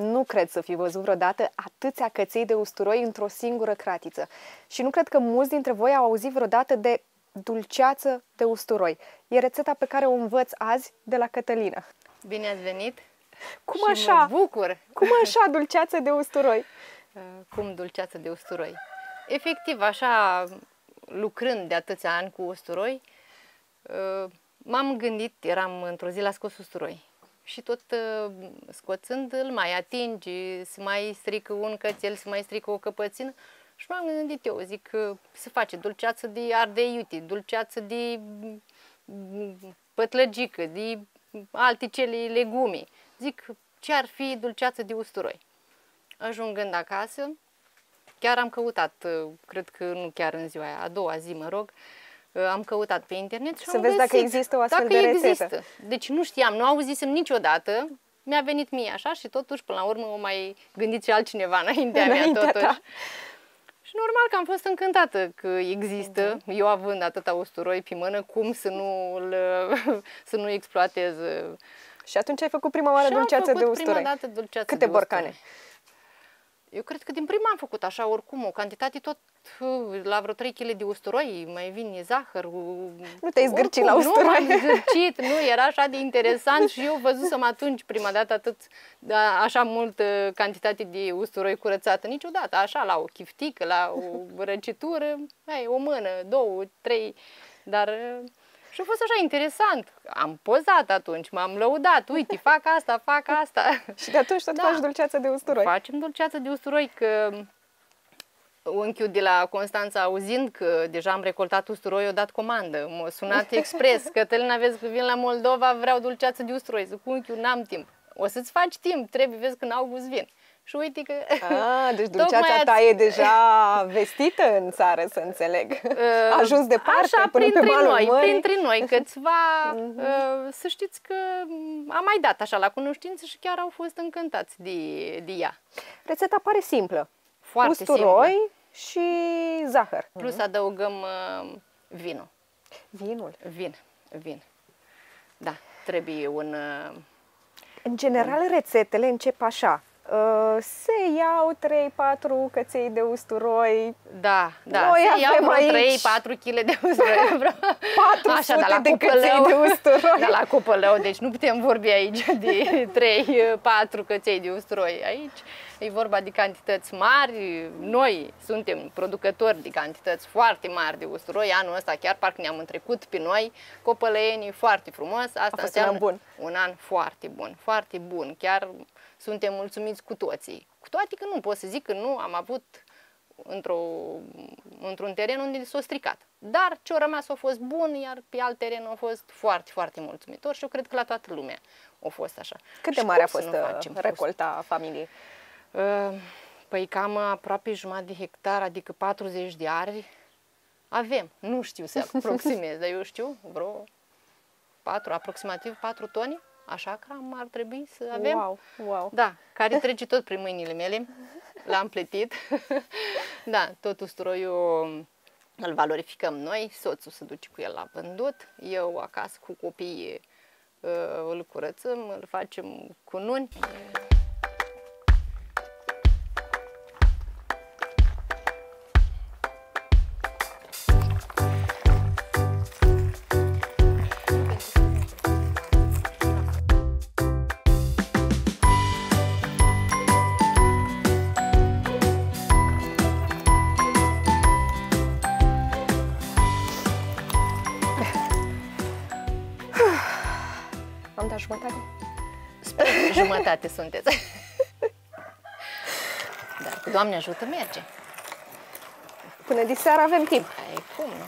Nu cred să fi văzut vreodată atâția căței de usturoi într-o singură cratiță. Și nu cred că mulți dintre voi au auzit vreodată de dulceață de usturoi. E rețeta pe care o învăț azi de la Cătălina. Bine ați venit! Cum și așa? Mă bucur! Cum așa dulceață de usturoi? Uh, Cum dulceață de usturoi. Efectiv, așa, lucrând de atâția ani cu usturoi, uh, m-am gândit, eram într-o zi la scos usturoi și tot uh, scoțând îl mai atingi, se mai strică un cățel, se mai strică o căpățină și m-am gândit eu, zic că se face dulceață de ardei iute, dulceață de mm, pătlăgică, de alte cele legume. Zic, ce ar fi dulceață de usturoi? Ajungând acasă, chiar am căutat, uh, cred că nu chiar în ziua aia, a doua zi, mă rog, uh, am căutat pe internet și Să am vezi dacă găsit. există o astfel dacă de rețetă. Există. Deci nu știam, nu auzisem niciodată, mi-a venit mie așa și totuși, până la urmă, o mai gândit și altcineva înaintea mea Înaintea totuși. ta. Și normal că am fost încântată că există, eu având atâta usturoi pe mână, cum să nu să nu exploatez. Și atunci ai făcut prima oară Și am dulceață făcut de usturoi. prima dată dulceață Câte de borcane? usturoi. Eu cred că din prima am făcut așa, oricum, o cantitate tot uh, la vreo 3 kg de usturoi, mai vine zahăr. Nu te-ai zgârcit la usturoi. Nu m-am zgârcit, nu, era așa de interesant și eu văzusem atunci prima dată atât, da, așa multă cantitate de usturoi curățată, niciodată, așa, la o chiftică, la o răcitură, hai, o mână, două, trei, dar... uh, Și a fost așa interesant. Am pozat atunci, m-am lăudat, uite, fac asta, fac asta. Și de atunci tot Da. faci dulceață de usturoi. Facem dulceață de usturoi, că unchiul de la Constanța, auzind că deja am recoltat usturoi, a dat comandă. M-a sunat expres. Cătălina, vezi că vin la Moldova, vreau dulceață de usturoi. Zic, unchiul, n-am timp. O să-ți faci timp, trebuie, vezi că în august vin. Și uite că... Ah, deci Tocmai dulceața ta ați- e deja vestită în țară, să înțeleg. A ajuns departe, Așa, până pe printre malul noi, mării. printre noi, câțiva, uh, să știți că am mai dat așa la cunoștință și chiar au fost încântați de, de ea. Rețeta pare simplă. Foarte Usturoi simplă. și zahăr. Plus adăugăm uh, vinul. Vinul. Vin, vin. Da, trebuie un... uh, În general, rețetele încep așa. Uh, se iau 3-4 căței de usturoi, Da, da, Noi se iau avem vreo aici 3-4 kg de usturoi. Vreo... 400 Așa, de la de cupălău. căței de usturoi. De la cupălău, deci nu putem vorbi aici de 3-4 căței de usturoi. Aici e vorba de cantități mari. Noi suntem producători de cantități foarte mari de usturoi. Anul ăsta chiar parcă ne-am întrecut pe noi, copălăienii, foarte frumos. Asta fost un înseamnă an bun. un an foarte bun, foarte bun. Chiar suntem mulțumiți cu toții. Cu toate că nu pot să zic că nu am avut într-o, într-un teren unde s-a stricat. Dar ce-a rămas a fost bun, iar pe alt teren a fost foarte, foarte mulțumitor și eu cred că la toată lumea a fost așa. Cât de Și mare a cum să fost nu uh, facem recolta familiei? Uh, Păi cam aproape jumătate de hectar, adică 40 de ari, avem. Nu știu să aproximez, dar eu știu vreo 4, aproximativ 4 tone, așa cam ar trebui să avem. Wow, wow. Da, care trece tot prin mâinile mele. L-am plătit. da, tot usturoiul îl valorificăm noi, soțul se duce cu el la vândut, eu acasă cu copiii uh, îl curățăm, îl facem cu nuni. Jumătate? Sper că jumătate sunteți. Dar cu Doamne ajută merge. Până de seară avem timp. Ai cum, nu?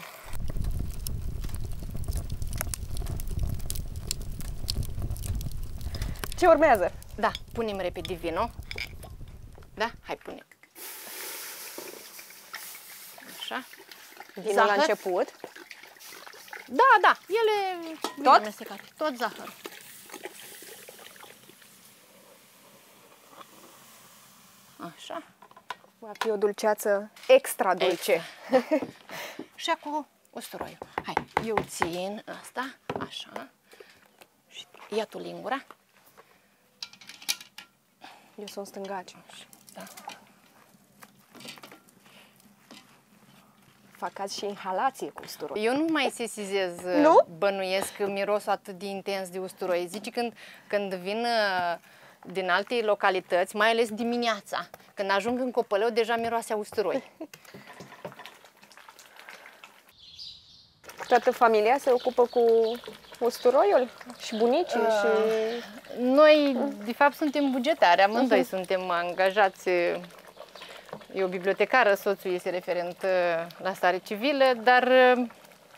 Ce urmează? Da, punem repede vinul. Da? Hai, punem. Așa. Vinul la Zahăr? început. Da, da, ele bine Tot? amestecate. Tot zahăr. Așa. Va fi o dulceață extra dulce. Și acum usturoiul. Hai, eu țin asta, așa. Și ia tu lingura. Eu sunt stângaci. Da. Fac azi și inhalație cu usturoi. Eu nu mai sesizez, Nu? bănuiesc mirosul atât de intens de usturoi. Zici când, când vin uh, din alte localități, mai ales dimineața, când ajung în copălău, deja miroase a usturoi. Toată familia se ocupă cu usturoiul și bunicii și... Noi, de fapt, suntem bugetari, amândoi suntem angajați. E o bibliotecară, soțul este referent uh, la stare civilă, dar uh,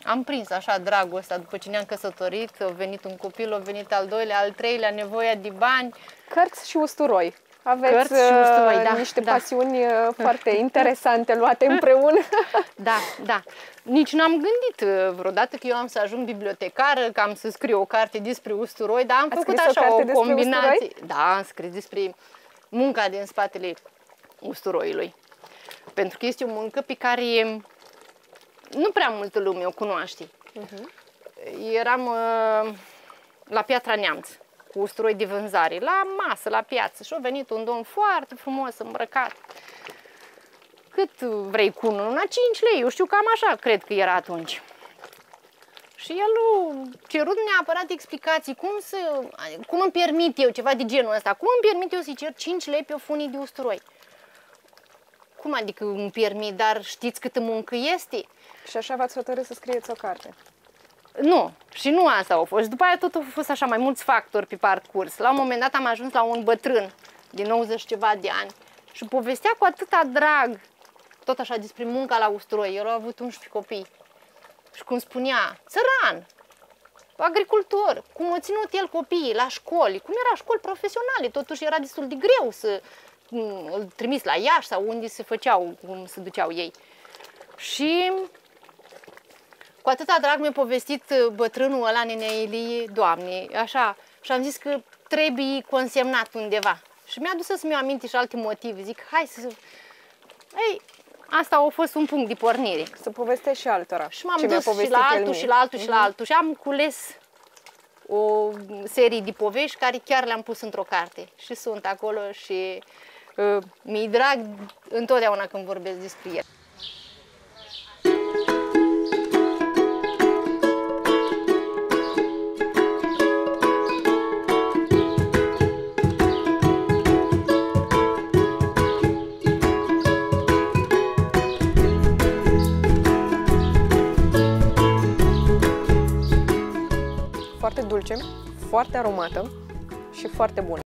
am prins așa dragostea după ce ne-am căsătorit, a venit un copil, a venit al doilea, al treilea, nevoia de bani. Cărți și usturoi. Aveți Cărți și usturoi, uh, da, niște da. pasiuni uh, foarte interesante luate împreună. Da, da. Nici n-am gândit uh, vreodată că eu am să ajung bibliotecară, că am să scriu o carte despre usturoi, dar am Ați făcut scris o așa carte o despre combinație. usturoi? Da, am scris despre munca din spatele usturoiului. Pentru că este o muncă pe care nu prea multă lume o cunoaște. Mhm. Eram uh, la Piatra Neamț cu usturoi de vânzare, la masă, la piață și a venit un domn foarte frumos îmbrăcat. Cât vrei cu unul? Una 5 lei, eu știu cam așa cred că era atunci. Și el a cerut neapărat explicații, cum, să, cum îmi permit eu ceva de genul ăsta, cum îmi permit eu să cer 5 lei pe o funie de usturoi. Cum adică îmi permit, dar știți câtă muncă este? și așa v-ați hotărât să scrieți o carte. Nu, și nu asta au fost. După aia tot au fost așa mai mulți factori pe parcurs. La un moment dat am ajuns la un bătrân de 90 ceva de ani și povestea cu atâta drag tot așa despre munca la usturoi. El a avut 11 copii. Și cum spunea, țăran, agricultor, cum a ținut el copiii la școli, cum era școli profesionale, totuși era destul de greu să mm, îl trimis la Iași sau unde se făceau, cum se duceau ei. Și cu atâta drag mi-a povestit uh, bătrânul ăla, nenea Elie, doamne, așa, și am zis că trebuie consemnat undeva. Și mi-a dus să-mi aminte și alte motive. Zic, hai să... Ei, asta a fost un punct de pornire. Să povestești și altora. Și m-am ce mi-a dus și povestit la el altul, mie. și la altul, și la altul. Și am cules o serie de povești care chiar le-am pus într-o carte. Și sunt acolo și uh, mi-i drag întotdeauna când vorbesc despre el. Foarte dulce, foarte aromată și foarte bună.